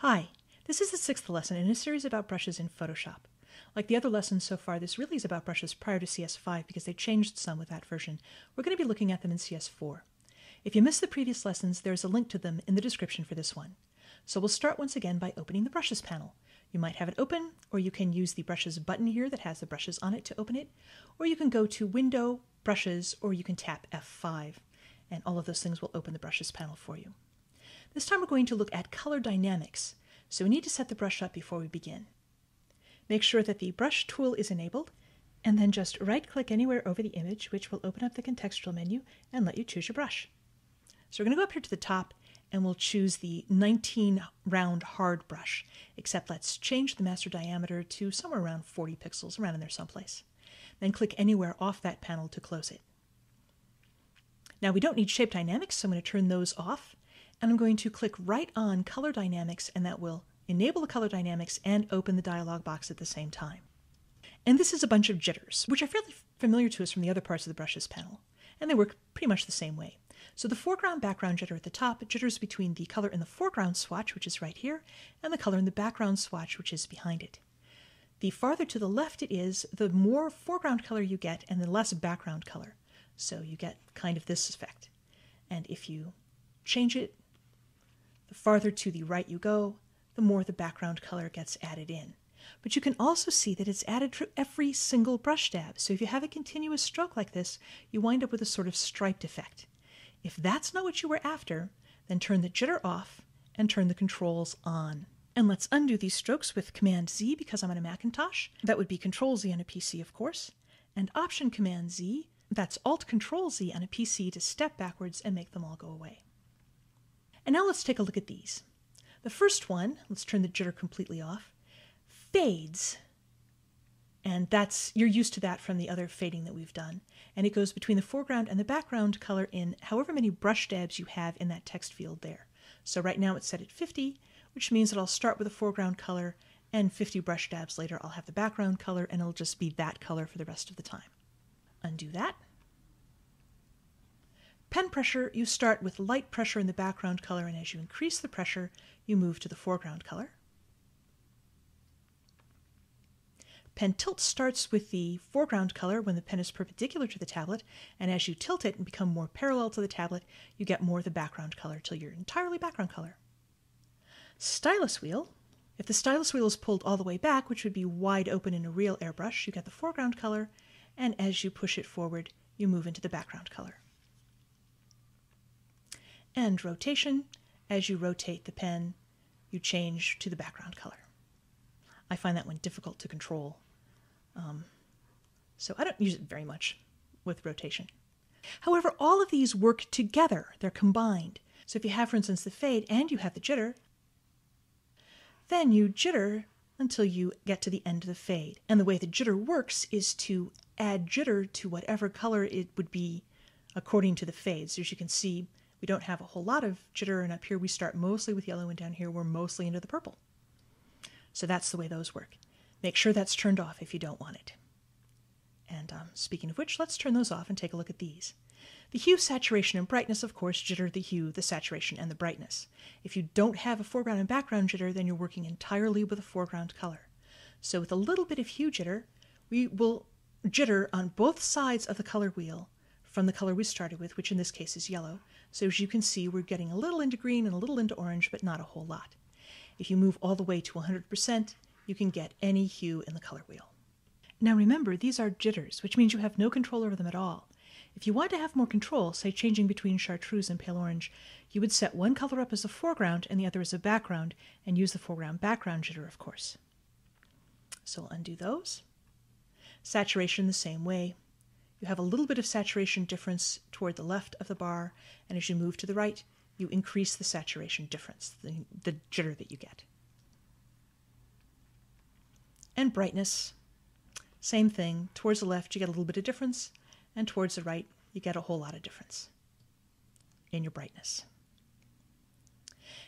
Hi, this is the sixth lesson in a series about brushes in Photoshop. Like the other lessons so far, this really is about brushes prior to CS5 because they changed some with that version. We're going to be looking at them in CS4. If you missed the previous lessons, there's a link to them in the description for this one. So we'll start once again by opening the Brushes panel. You might have it open, or you can use the Brushes button here that has the brushes on it to open it, or you can go to Window, Brushes, or you can tap F5, and all of those things will open the Brushes panel for you. This time we're going to look at color dynamics, so we need to set the brush up before we begin. Make sure that the brush tool is enabled, and then just right click anywhere over the image, which will open up the contextual menu and let you choose your brush. So we're going to go up here to the top and we'll choose the 19 round hard brush, except let's change the master diameter to somewhere around 40 pixels, around in there someplace. Then click anywhere off that panel to close it. Now we don't need shape dynamics, so I'm going to turn those off, and I'm going to click right on color dynamics, and that will enable the color dynamics and open the dialog box at the same time. And this is a bunch of jitters, which are fairly familiar to us from the other parts of the brushes panel, and they work pretty much the same way. So the foreground background jitter at the top jitters between the color in the foreground swatch, which is right here, and the color in the background swatch, which is behind it. The farther to the left it is, the more foreground color you get and the less background color. So you get kind of this effect. And if you change it, the farther to the right you go, the more the background color gets added in. But you can also see that it's added to every single brush dab. So if you have a continuous stroke like this, you wind up with a sort of striped effect. If that's not what you were after, then turn the jitter off and turn the controls on. And let's undo these strokes with Command Z because I'm on a Macintosh. That would be Control Z on a PC, of course. And Option Command Z, that's Alt Control Z on a PC to step backwards and make them all go away. And now let's take a look at these. The first one, let's turn the jitter completely off, fades and that's you're used to that from the other fading that we've done. And it goes between the foreground and the background color in however many brush dabs you have in that text field there. So right now it's set at 50, which means that I'll start with the foreground color and 50 brush dabs later I'll have the background color and it'll just be that color for the rest of the time. Undo that. Pen pressure, you start with light pressure in the background color and as you increase the pressure, you move to the foreground color. Pen tilt starts with the foreground color when the pen is perpendicular to the tablet, and as you tilt it and become more parallel to the tablet, you get more of the background color till you're entirely background color. Stylus wheel. If the stylus wheel is pulled all the way back, which would be wide open in a real airbrush, you get the foreground color, and as you push it forward, you move into the background color. And rotation. As you rotate the pen, you change to the background color. I find that one difficult to control um, so I don't use it very much with rotation. However, all of these work together, they're combined. So if you have, for instance, the fade and you have the jitter, then you jitter until you get to the end of the fade. And the way the jitter works is to add jitter to whatever color it would be according to the fade. So as you can see, we don't have a whole lot of jitter, and up here we start mostly with yellow, and down here we're mostly into the purple. So that's the way those work. Make sure that's turned off if you don't want it. And um, speaking of which, let's turn those off and take a look at these. The hue, saturation, and brightness, of course, jitter the hue, the saturation, and the brightness. If you don't have a foreground and background jitter, then you're working entirely with a foreground color. So with a little bit of hue jitter, we will jitter on both sides of the color wheel from the color we started with, which in this case is yellow. So as you can see, we're getting a little into green and a little into orange, but not a whole lot. If you move all the way to 100%, you can get any hue in the color wheel. Now remember, these are jitters, which means you have no control over them at all. If you want to have more control, say changing between chartreuse and pale orange, you would set one color up as a foreground and the other as a background, and use the foreground background jitter, of course. So we'll undo those. Saturation the same way. You have a little bit of saturation difference toward the left of the bar, and as you move to the right, you increase the saturation difference, the, the jitter that you get. And brightness, same thing. Towards the left, you get a little bit of difference, and towards the right, you get a whole lot of difference in your brightness.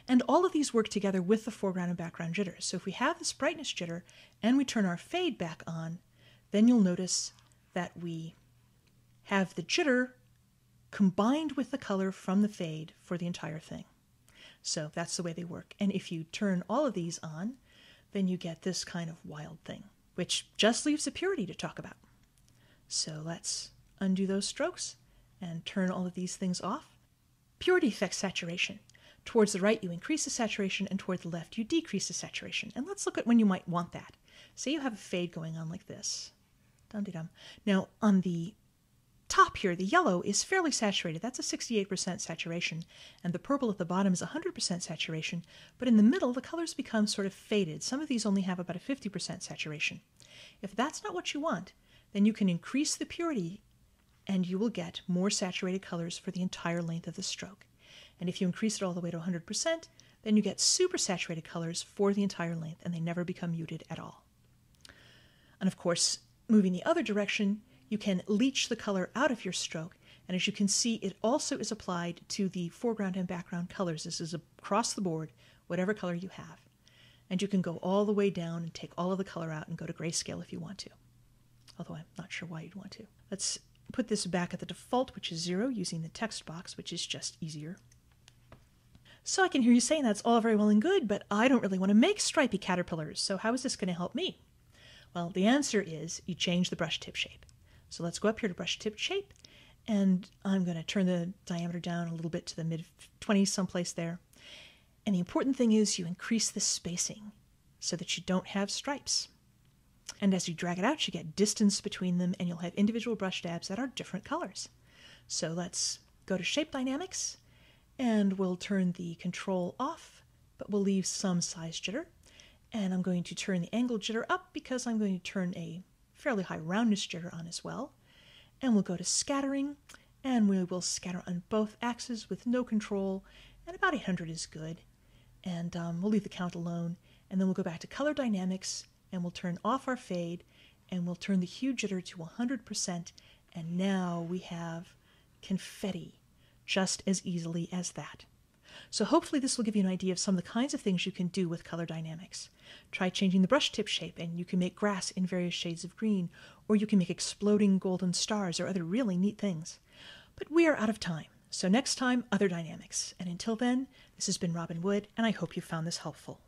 And all of these work together with the foreground and background jitters. So if we have this brightness jitter and we turn our fade back on, then you'll notice that we have the jitter combined with the color from the fade for the entire thing. So that's the way they work. And if you turn all of these on, then you get this kind of wild thing, which just leaves the purity to talk about. So let's undo those strokes and turn all of these things off. Purity affects saturation. Towards the right, you increase the saturation, and toward the left, you decrease the saturation. And let's look at when you might want that. Say you have a fade going on like this. Dum-de-dum. Now, on the top here, the yellow is fairly saturated. That's a 68% saturation. And the purple at the bottom is 100% saturation. But in the middle, the colors become sort of faded. Some of these only have about a 50% saturation. If that's not what you want, then you can increase the purity and you will get more saturated colors for the entire length of the stroke. And if you increase it all the way to 100%, then you get super saturated colors for the entire length and they never become muted at all. And of course, moving the other direction, you can leach the color out of your stroke. And as you can see, it also is applied to the foreground and background colors. This is across the board, whatever color you have. And you can go all the way down and take all of the color out and go to grayscale if you want to. Although I'm not sure why you'd want to. Let's put this back at the default, which is zero, using the text box, which is just easier. So I can hear you saying that's all very well and good, but I don't really want to make stripy caterpillars, so how is this going to help me? Well, the answer is you change the brush tip shape. So let's go up here to brush tip shape, and I'm going to turn the diameter down a little bit to the mid 20s, someplace there. And the important thing is you increase the spacing so that you don't have stripes. And as you drag it out, you get distance between them, and you'll have individual brush dabs that are different colors. So let's go to Shape Dynamics, and we'll turn the control off, but we'll leave some size jitter. And I'm going to turn the angle jitter up because I'm going to turn a fairly high roundness jitter on as well. And we'll go to scattering, and we will scatter on both axes with no control, and about 800 is good. And um, we'll leave the count alone, and then we'll go back to color dynamics, and we'll turn off our fade, and we'll turn the hue jitter to 100%, and now we have confetti just as easily as that. So hopefully this will give you an idea of some of the kinds of things you can do with color dynamics. Try changing the brush tip shape and you can make grass in various shades of green, or you can make exploding golden stars or other really neat things. But we are out of time, so next time, other dynamics. And until then, this has been Robin Wood, and I hope you found this helpful.